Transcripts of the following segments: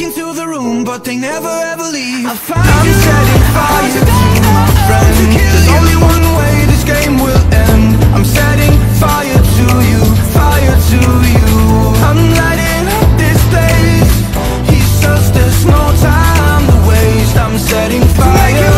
Into the room, but they never ever leave. I find I'm setting fire to my friend to There's you. only one way this game will end. I'm setting fire to you, fire to you. I'm lighting up this place. He says there's no time to waste. I'm setting fire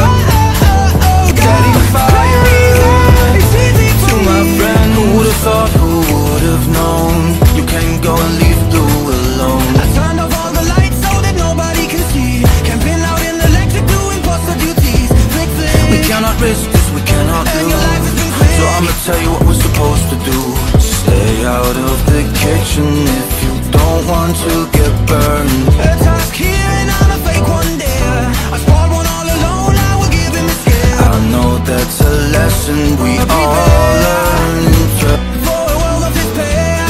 tell you what we're supposed to do. Stay out of the kitchen if you don't want to get burned. A task here and I'm a fake one there I spawned one all alone, I will give him a scare. I know that's a lesson we But all learn. For a world of despair.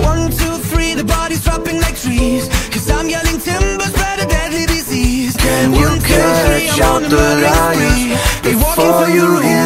One, two, three, the bodies dropping like trees. Cause I'm yelling timber, spread a deadly disease. Can you One, two, three, catch out the liars. Before you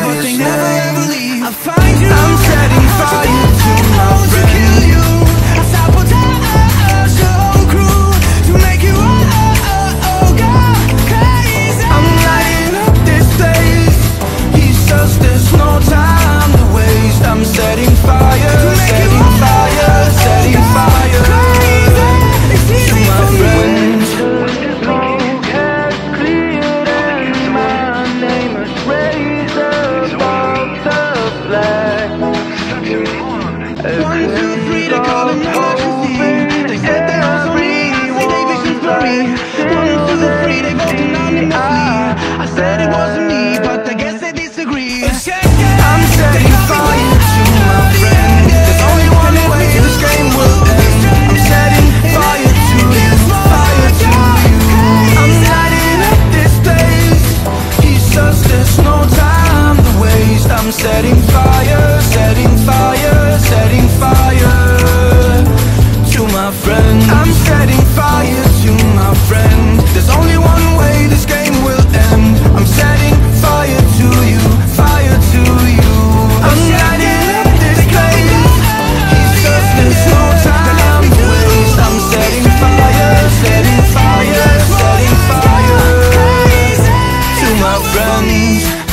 caminho